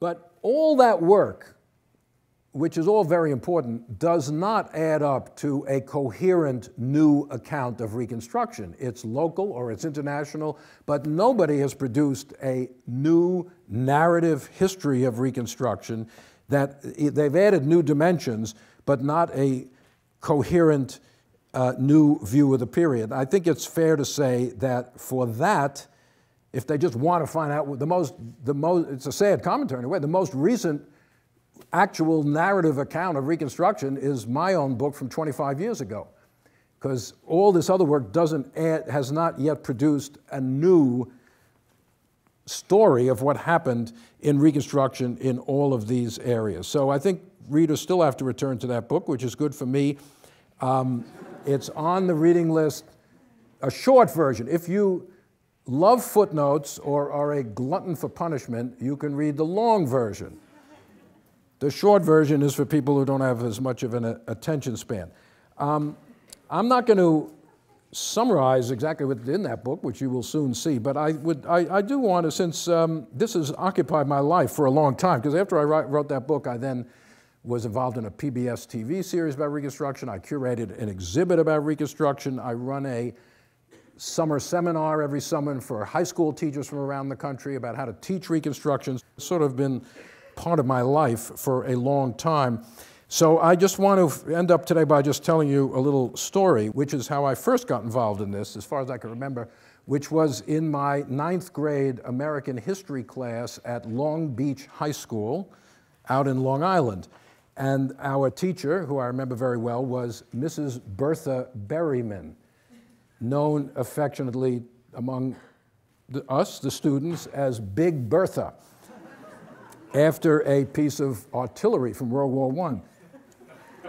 But all that work, which is all very important, does not add up to a coherent new account of Reconstruction. It's local or it's international, but nobody has produced a new narrative history of Reconstruction that they've added new dimensions, but not a coherent uh, new view of the period. I think it's fair to say that for that, if they just want to find out the most, the most, it's a sad commentary in a way, the most recent actual narrative account of Reconstruction is my own book from 25 years ago. Because all this other work doesn't add, has not yet produced a new story of what happened in Reconstruction in all of these areas. So I think readers still have to return to that book, which is good for me. Um, it's on the reading list, a short version. If you love footnotes or are a glutton for punishment, you can read the long version. The short version is for people who don't have as much of an attention span. Um, I'm not going to summarize exactly what's in that book, which you will soon see, but I, would, I, I do want to, since um, this has occupied my life for a long time, because after I wrote that book, I then was involved in a PBS TV series about Reconstruction. I curated an exhibit about Reconstruction. I run a summer seminar every summer for high school teachers from around the country about how to teach Reconstruction. It's sort of been part of my life for a long time. So I just want to end up today by just telling you a little story, which is how I first got involved in this, as far as I can remember, which was in my ninth grade American history class at Long Beach High School out in Long Island. And our teacher, who I remember very well, was Mrs. Bertha Berryman known affectionately among the, us, the students, as Big Bertha, after a piece of artillery from World War I,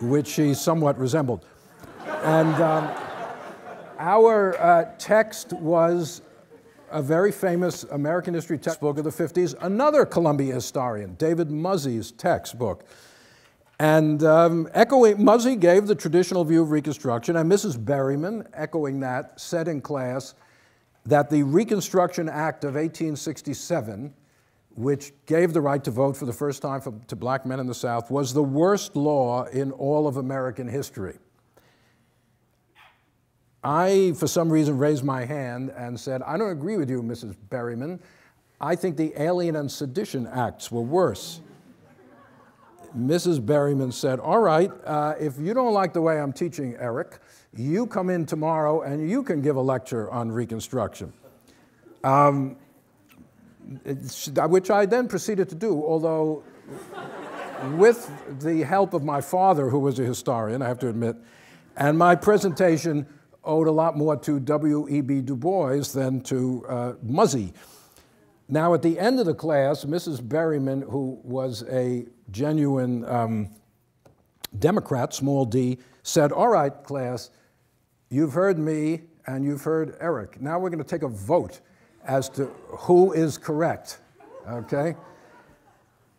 which she somewhat resembled. And um, our uh, text was a very famous American history textbook of the 50s, another Columbia historian, David Muzzey's textbook. And um, echoing, Muzzey gave the traditional view of Reconstruction, and Mrs. Berryman, echoing that, said in class that the Reconstruction Act of 1867, which gave the right to vote for the first time for, to black men in the South, was the worst law in all of American history. I, for some reason, raised my hand and said, I don't agree with you, Mrs. Berryman. I think the Alien and Sedition Acts were worse. Mrs. Berryman said, All right, uh, if you don't like the way I'm teaching, Eric, you come in tomorrow and you can give a lecture on Reconstruction. Um, which I then proceeded to do, although with the help of my father, who was a historian, I have to admit, and my presentation owed a lot more to W.E.B. Du Bois than to uh, Muzzey. Now, at the end of the class, Mrs. Berryman, who was a genuine um, Democrat, small d, said, All right, class, you've heard me and you've heard Eric. Now we're going to take a vote as to who is correct, okay?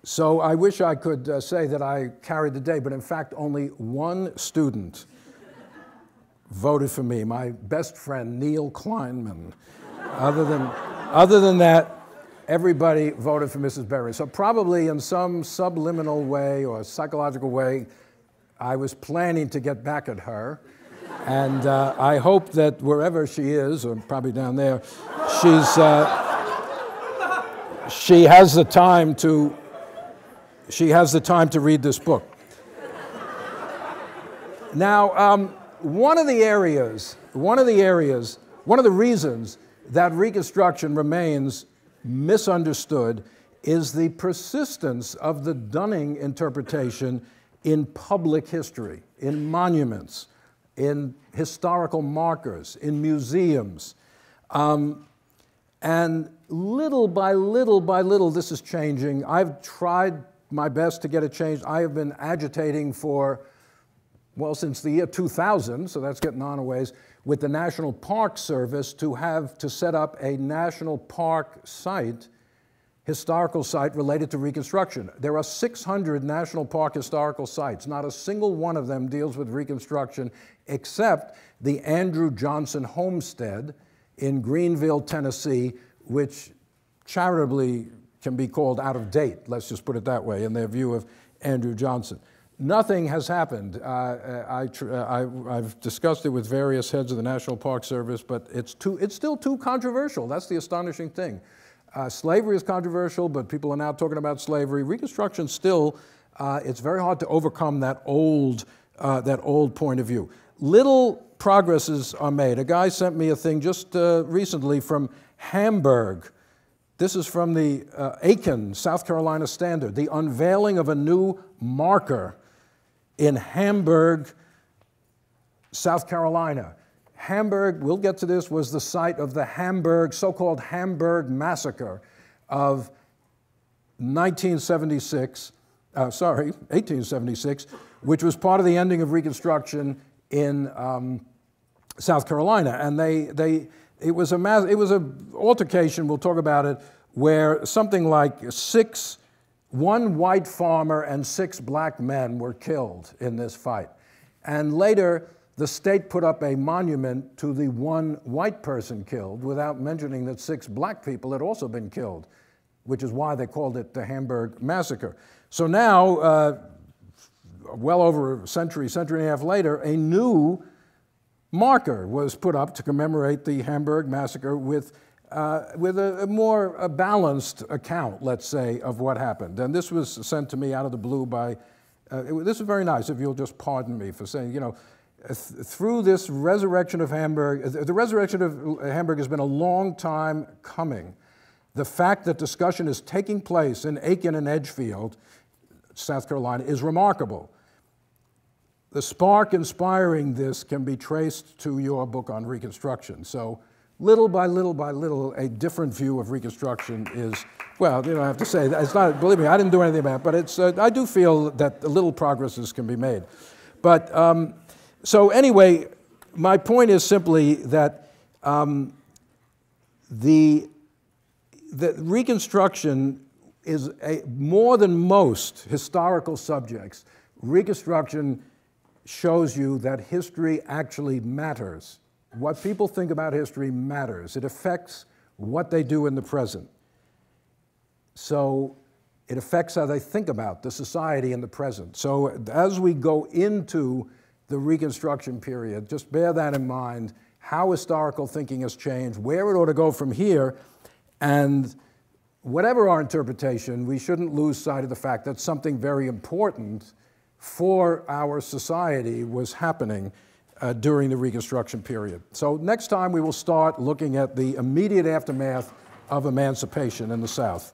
So I wish I could uh, say that I carried the day, but in fact, only one student voted for me, my best friend, Neil Kleinman. other, than, other than that, everybody voted for Mrs. Berry. So probably in some subliminal way or psychological way, I was planning to get back at her. And uh, I hope that wherever she is, or probably down there, she's, uh, she has the time to, she has the time to read this book. Now, um, one of the areas, one of the areas, one of the reasons that Reconstruction remains misunderstood is the persistence of the Dunning interpretation in public history, in monuments, in historical markers, in museums. Um, and little by little by little, this is changing. I've tried my best to get it changed. I have been agitating for, well, since the year 2000, so that's getting on a ways, with the National Park Service to have to set up a national park site, historical site related to Reconstruction. There are 600 national park historical sites. Not a single one of them deals with Reconstruction except the Andrew Johnson Homestead in Greeneville, Tennessee, which charitably can be called out of date, let's just put it that way, in their view of Andrew Johnson. Nothing has happened. Uh, I, have discussed it with various heads of the National Park Service, but it's, too, it's still too controversial. That's the astonishing thing. Uh, slavery is controversial, but people are now talking about slavery. Reconstruction still, uh, it's very hard to overcome that old, uh, that old point of view. Little progresses are made. A guy sent me a thing just uh, recently from Hamburg. This is from the uh, Aiken, South Carolina Standard, the unveiling of a new marker in Hamburg, South Carolina. Hamburg, we'll get to this, was the site of the Hamburg, so called Hamburg Massacre of 1976, uh, sorry, 1876, which was part of the ending of Reconstruction in um, South Carolina. And they, they, it was a mass, it was an altercation, we'll talk about it, where something like six, one white farmer and six black men were killed in this fight. And later, the state put up a monument to the one white person killed without mentioning that six black people had also been killed, which is why they called it the Hamburg Massacre. So now, uh, well over a century, century and a half later, a new marker was put up to commemorate the Hamburg Massacre with, uh, with a, a more a balanced account, let's say, of what happened. And this was sent to me out of the blue by, uh, it, this is very nice, if you'll just pardon me for saying, you know, through this resurrection of Hamburg, the resurrection of Hamburg has been a long time coming. The fact that discussion is taking place in Aiken and Edgefield, South Carolina, is remarkable. The spark inspiring this can be traced to your book on Reconstruction. So, little by little by little, a different view of Reconstruction is, well, you know, I have to say, it's not, believe me, I didn't do anything about it, but it's, uh, I do feel that little progresses can be made. But, um, so anyway, my point is simply that um, the, the Reconstruction is a, more than most historical subjects. Reconstruction shows you that history actually matters. What people think about history matters. It affects what they do in the present. So it affects how they think about the society in the present. So as we go into the Reconstruction period. Just bear that in mind, how historical thinking has changed, where it ought to go from here, and whatever our interpretation, we shouldn't lose sight of the fact that something very important for our society was happening uh, during the Reconstruction period. So next time we will start looking at the immediate aftermath of emancipation in the South.